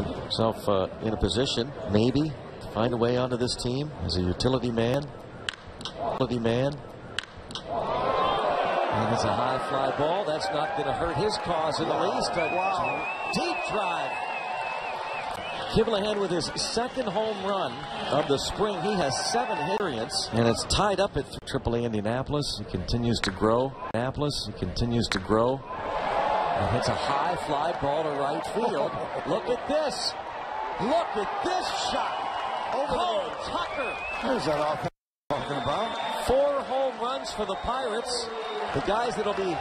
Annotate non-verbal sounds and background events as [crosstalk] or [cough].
put himself uh, in a position, maybe, to find a way onto this team as a utility man. Utility man. And it's a high fly ball. That's not going to hurt his cause in the least. A wow. deep drive. Kivlehan with his second home run of the spring. He has seven hits, and it's tied up at AAA Indianapolis. He continues to grow. Indianapolis, he continues to grow. Uh-huh. And hits a high fly ball to right field. [laughs] Look at this. Look at this shot. Over Cole Tucker. Who's that offense talking about? Four home runs for the Pirates. The guys that'll be